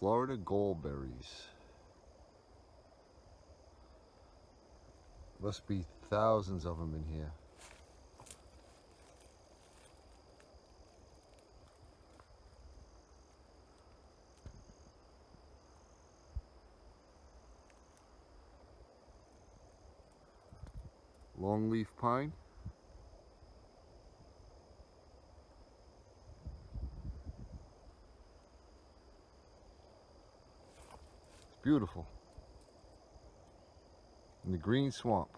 Florida gallberries. Must be thousands of them in here. Longleaf pine. Beautiful. In the green swamp.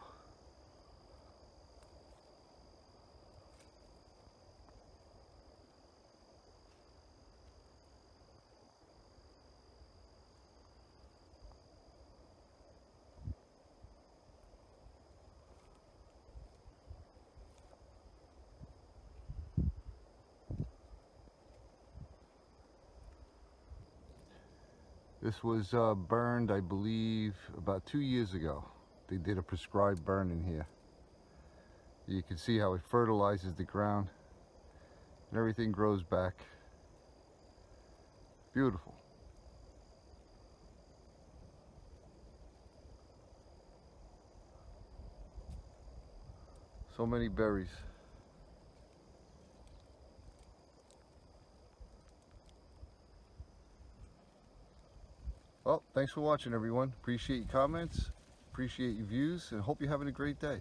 This was uh, burned, I believe, about two years ago. They did a prescribed burn in here. You can see how it fertilizes the ground and everything grows back. Beautiful. So many berries. Well, thanks for watching everyone. Appreciate your comments, appreciate your views, and hope you're having a great day.